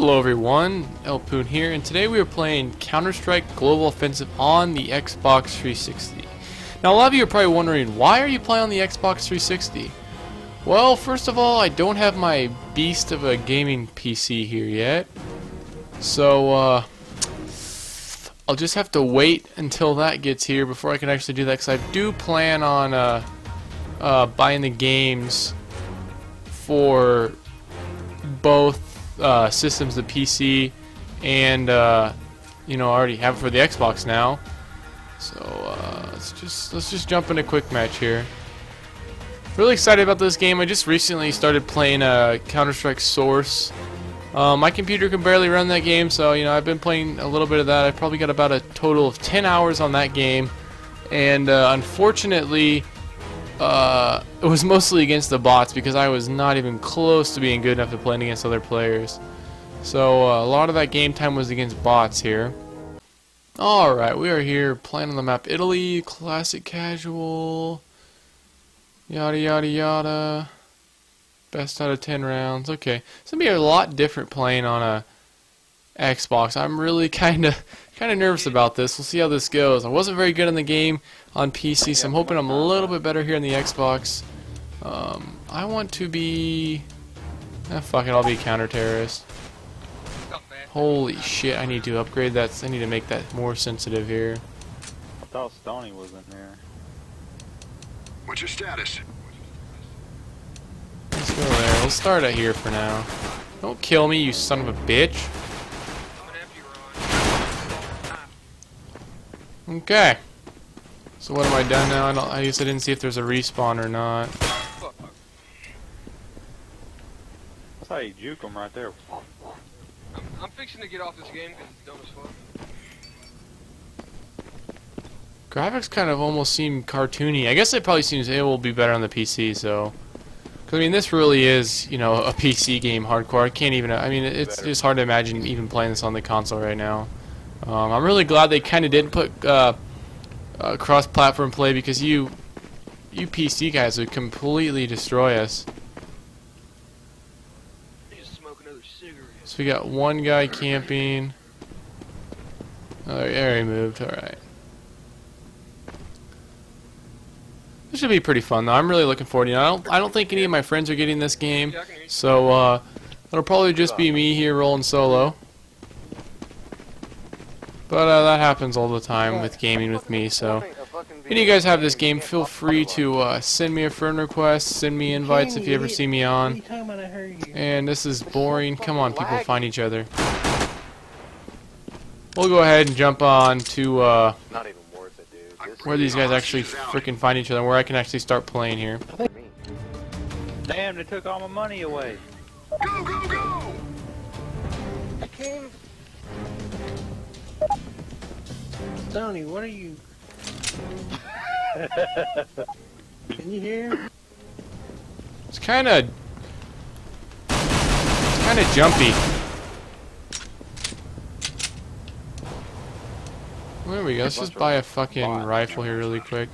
Hello everyone, Elpoon here, and today we are playing Counter-Strike Global Offensive on the Xbox 360. Now a lot of you are probably wondering, why are you playing on the Xbox 360? Well, first of all, I don't have my beast of a gaming PC here yet. So, uh, I'll just have to wait until that gets here before I can actually do that, because I do plan on, uh, uh, buying the games for both uh, systems, the PC, and uh, you know, I already have it for the Xbox now. So uh, let's just let's just jump in a quick match here. Really excited about this game. I just recently started playing uh, Counter-Strike Source. Uh, my computer can barely run that game, so you know I've been playing a little bit of that. I've probably got about a total of 10 hours on that game, and uh, unfortunately, uh, it was mostly against the bots because I was not even close to being good enough to play against other players. So uh, a lot of that game time was against bots here. Alright, we are here playing on the map Italy, classic casual, yada yada yada, best out of 10 rounds. Okay, it's going to be a lot different playing on a Xbox. I'm really kind of kind of nervous about this. We'll see how this goes. I wasn't very good in the game on PC, so I'm hoping I'm a little bit better here in the Xbox. Um, I want to be... Eh, fuck it, I'll be a counter-terrorist. Holy shit, I need to upgrade that. I need to make that more sensitive here. I thought Stony was in there. What's your status? Let's go there. Let's start it here for now. Don't kill me, you son of a bitch. Okay. So what have I done now? I, don't, I guess I didn't see if there's a respawn or not. That's how you juke them right there. I'm, I'm fixing to get off this game because it's dumb as fuck. Graphics kind of almost seem cartoony. I guess it probably seems it will be better on the PC, so... Cause, I mean, this really is, you know, a PC game hardcore. I can't even... I mean, it's just hard to imagine even playing this on the console right now. Um, I'm really glad they kind of didn't put uh, uh, cross-platform play because you, you PC guys would completely destroy us. Just smoke another cigarette. So we got one guy camping. Oh, he moved. All right. This should be pretty fun though. I'm really looking forward to it. I don't I don't think any of my friends are getting this game. Yeah, I can hear you. So uh it'll probably just be me here rolling solo. But uh, that happens all the time with gaming with me, so if any of you guys have this game, feel free to uh, send me a friend request, send me invites if you ever see me on. And this is boring. Come on, people find each other. We'll go ahead and jump on to uh, Not even worth it, dude. This where these guys actually freaking find each other, where I can actually start playing here. Damn, they took all my money away. Go, go, go! Tony, what are you? Can you hear? It's kind of, it's kind of jumpy. There we go. Let's just buy a fucking rifle here really quick.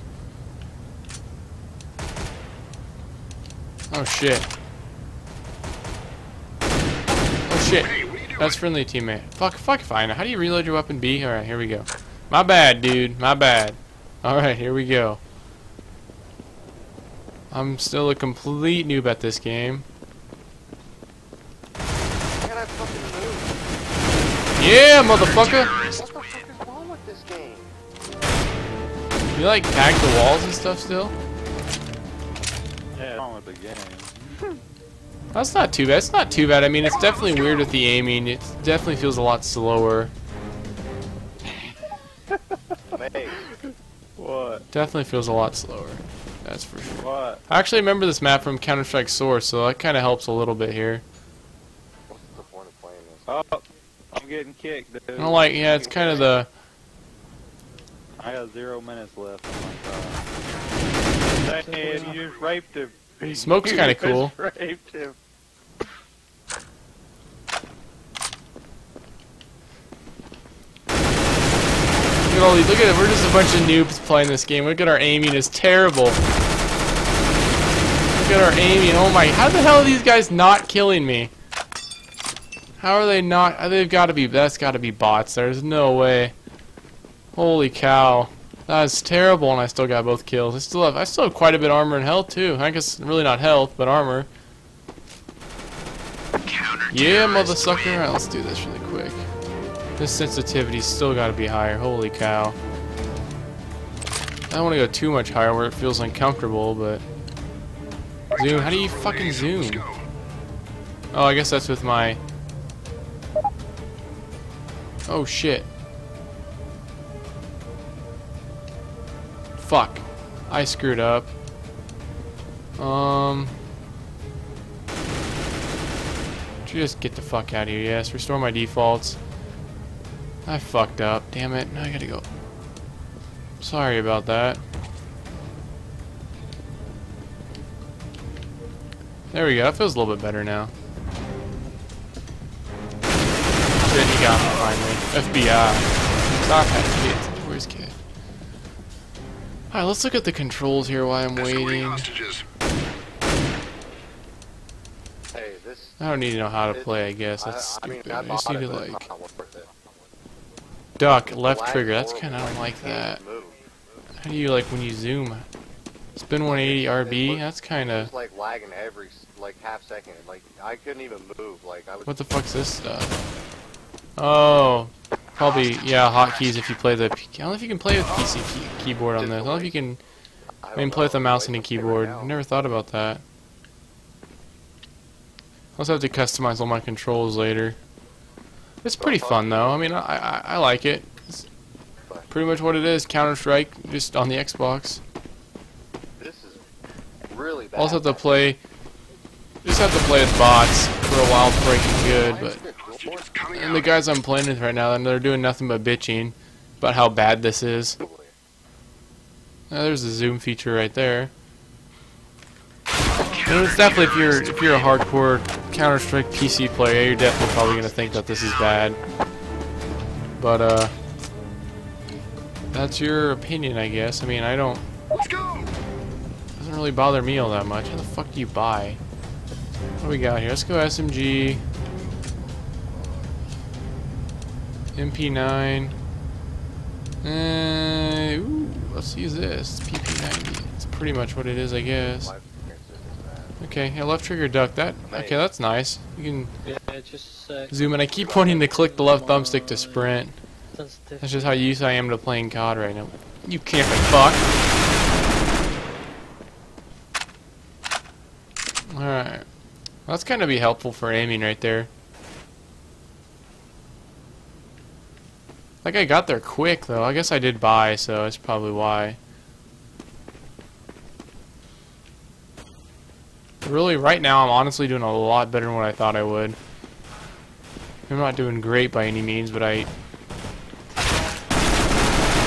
Oh shit. Oh shit. That's friendly teammate. Fuck, fuck know. How do you reload your weapon B? Alright, here we go. My bad, dude. My bad. Alright, here we go. I'm still a complete noob at this game. Can I fucking move? Yeah, motherfucker! What the fuck is wrong with this game? You like tag the walls and stuff still? Yeah, wrong with the game? That's not too bad. It's not too bad. I mean, it's definitely weird with the aiming. It definitely feels a lot slower. What? Definitely feels a lot slower. That's for sure. What? I actually remember this map from Counter-Strike Source, so that kind of helps a little bit here. what's the point of playing this? Oh, I'm getting kicked, dude. I don't like, yeah, it's kind of the... I got zero minutes left. Oh my god. Dang, you just raped him. Smoke's kinda cool. raped him. At all these, look at it, we're just a bunch of noobs playing this game. Look at our aiming, it's terrible. Look at our aiming, oh my, how the hell are these guys not killing me? How are they not? uh, They've got to be. That's got to be bots. There's no way. Holy cow. That's terrible, and I still got both kills. I still have. I still have quite a bit of armor and health too. I guess really not health, but armor. Yeah, mother sucker. Alright, let's do this really quick. This sensitivity's still got to be higher. Holy cow. I don't want to go too much higher where it feels uncomfortable, but zoom. How do you fucking zoom? Oh, I guess that's with my. Oh shit. Fuck. I screwed up. Um. Just get the fuck out of here. Yes, restore my defaults. I fucked up. Damn it. Now I gotta go. Sorry about that. There we go. That feels a little bit better now. Shit, he got me finally. FBI. Stop that kid. Where's kid? Alright, let's look at the controls here while I'm waiting. Hey, this. I don't need to know how to play, I guess. That's I, I stupid. I I just need to, like, not worth it. Duck, left trigger. That's kind of, I don't like that. How do you, like, when you zoom? Spin 180 RB? That's kind of... like lagging every like half second. Like I couldn't even move. Like I was. What the fuck's this stuff? Oh, probably yeah. Hotkeys if you play the. I don't know if you can play with PC key, keyboard on this. I don't know if you can. I mean, play with a mouse and a let's figure it keyboard. Never thought about that. I'll also have to customize all my controls later. It's pretty fun though. I mean, I I, I like it. It's pretty much what it is. Counter Strike, just on the Xbox. This is really bad. Also have to play. Just have to play with bots for a while get good, but. And the guys I'm playing with right now, and they're doing nothing but bitching about how bad this is. Uh, there's the zoom feature right there. And it's definitely if you're if you're a hardcore Counter Strike PC player, you're definitely probably gonna think that this is bad. But uh, that's your opinion, I guess. I mean, I don't. Let's. Doesn't really bother me all that much. How the fuck do you buy? What do we got here? Let's go SMG. MP9. Uh, ooh, let's use this. PP90. It's pretty much what it is, I guess. Okay, yeah, left trigger duck. That okay, that's nice. You can Yeah, just zoom in. I keep wanting to click the left thumbstick to sprint. That's just how used I am to playing COD right now. You camping fuck. Alright. That's gonna be helpful for aiming right there. That guy got there quick though. I guess I did buy, so that's probably why. Really, right now I'm honestly doing a lot better than what I thought I would. I'm not doing great by any means, but I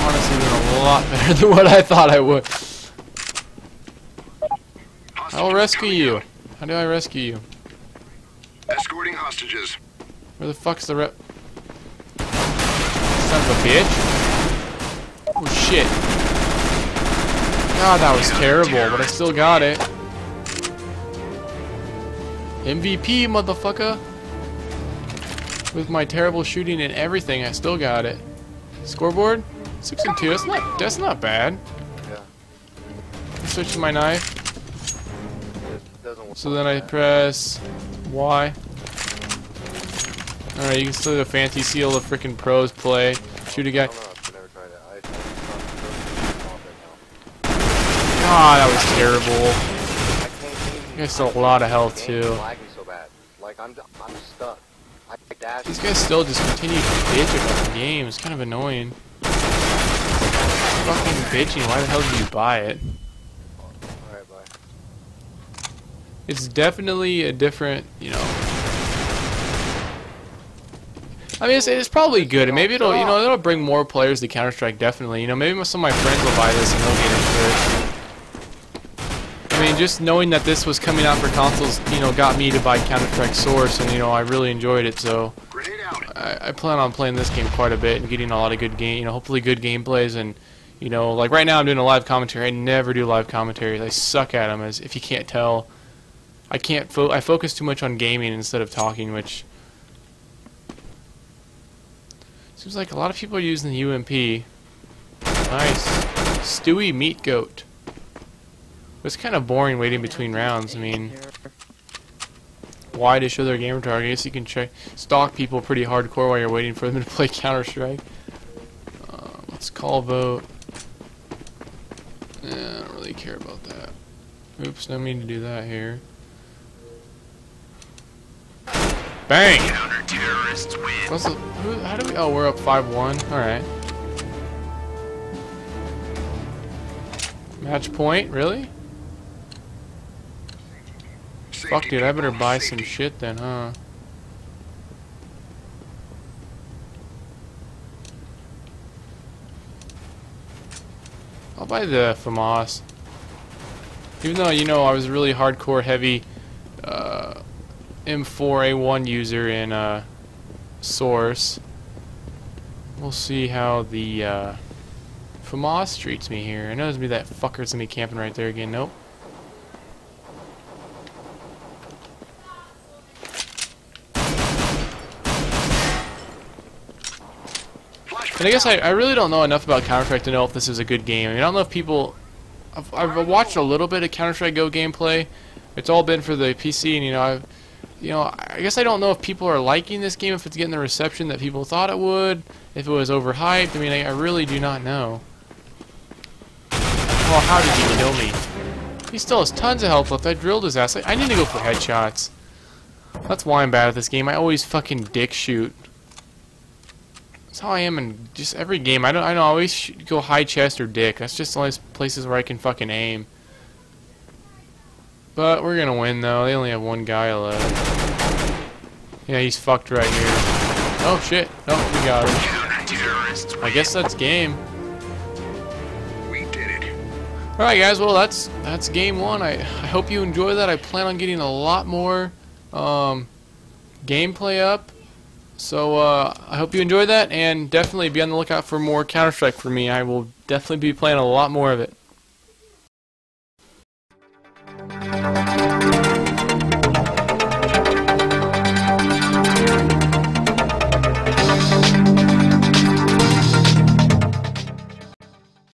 honestly doing a lot better than what I thought I would. I'll rescue you. How do I rescue you? Escorting hostages. Where the fuck's the rep? Son of a bitch. Oh shit. God, that was terrible, but I still got it. MVP, motherfucker. With my terrible shooting and everything, I still got it. Scoreboard? Six and two. That's not. That's not bad. Yeah. Switch to my knife. It doesn't work So then I press Y. Alright, you can still do a fancy all the freaking pros play. Shoot a guy. I don't know. I've never tried it. I, I just thought it was Ah, that was terrible. I can't aim. You guys still a lot of health The game is too. lagging so bad. Like I'm, I'm stuck. These guys still just continue to bitch about the game. It's kind of annoying. Fucking bitching. Why the hell did you buy it? It's definitely a different, you know. I mean, it's, it's probably good, and maybe it'll, you know, it'll bring more players to Counter Strike. Definitely, you know, maybe some of my friends will buy this and they'll get into it. Just knowing that this was coming out for consoles, you know, got me to buy Counter Strike Source, and you know, I really enjoyed it. So I, I plan on playing this game quite a bit and getting a lot of good game, you know, hopefully good gameplays and. You know, like right now I'm doing a live commentary. I never do live commentaries. I suck at them, as if you can't tell. I can't. Fo- I focus too much on gaming instead of talking, which Seems like a lot of people are using the UMP. Nice. Stewie Meat Goat. It's kind of boring waiting between rounds. I mean, why to show their gamer tag? I guess you can check stalk people pretty hardcore while you're waiting for them to play Counter Strike. Uh, let's call vote. Yeah, I don't really care about that. Oops, no mean to do that here. Bang! What's the, who, how do we? Oh, we're up five one. All right. Match point, really? Fuck, dude, I better buy some shit then, huh? I'll buy the FAMAS. Even though, you know, I was a really hardcore heavy uh, M4A1 user in uh, Source. We'll see how the uh, FAMAS treats me here. I know there's gonna be that fucker's gonna be camping right there again. Nope. And I guess I, I really don't know enough about Counter-Strike to know if this is a good game. I, mean, I don't know if people... I've, I've watched a little bit of Counter-Strike Go gameplay. It's all been for the PC, and you know, I've, you know, I guess I don't know if people are liking this game, if it's getting the reception that people thought it would, if it was overhyped. I mean, I, I really do not know. Well, how did he kill me? He still has tons of health left. I drilled his ass. I, I need to go for headshots. That's why I'm bad at this game. I always fucking dick shoot. That's how I am in just every game. I don't. I don't always go high chest or dick. That's just the only places where I can fucking aim. But we're gonna win though. They only have one guy left. Yeah, he's fucked right here. Oh shit! No, we got him. I guess that's game. We did it. All right, guys. Well, that's that's game one. I I hope you enjoy that. I plan on getting a lot more um, gameplay up. So uh, I hope you enjoyed that, and definitely be on the lookout for more Counter Strike for me. I will definitely be playing a lot more of it.